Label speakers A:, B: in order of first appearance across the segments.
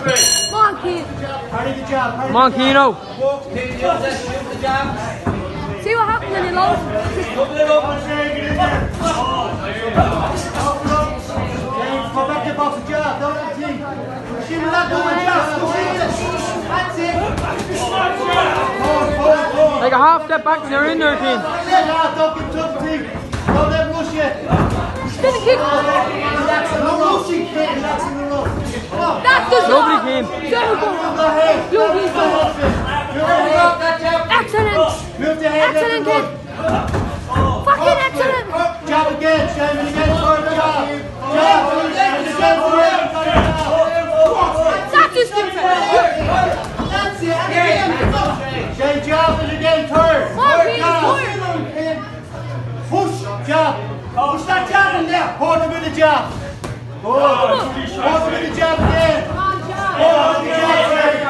A: Keith.
B: Party the jab. Party
C: Come on, Keno.
A: See what happens when you load.
B: James, go back to box the jab. Don't let the team. Give me jab. That's it. Forward.
C: Take a half step back and you're in there.
B: Yeah, don't get tough, team. Don't let him rush you.
A: Spin the kick.
B: Relax in the rough. Relax in the rough. Come on.
A: That's the
C: Lovely,
A: shot.
C: Cian.
A: Very
B: Move
A: good.
B: the head.
A: Lovely
B: Move
A: goal.
B: The head.
A: Excellent.
B: Move the head.
A: Excellent, kid. Fucking excellent.
B: Jab again, Simon again, forward jab. Jab, and again, forward, got.
A: That's his defense.
B: That's it, and again. Shane jab, again, turn.
A: Come on, Cian,
B: Jab.
A: forward.
B: Push, jab. Push that jab in there. Hold him with the jab. Hold Hold him with the jab again.
A: Come on, jab.
B: Hold him with the jab, Shane.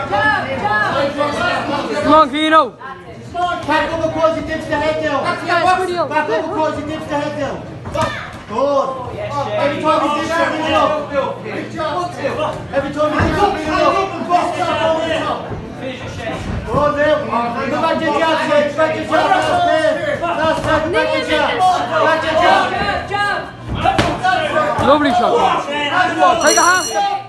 A: Jab,
C: Come on, Keno.
B: Back over close, he dips the head down.
A: Video.
B: Back over close, he dips the head down. Good. Every time he dips, bring it up. Every time he dips, bring it up. Good, now. Go back to jab, Shane. Back to your jab. Last man, back to your jab. Back to.
A: Jab, jab.
C: Lovely shot. Take a half step.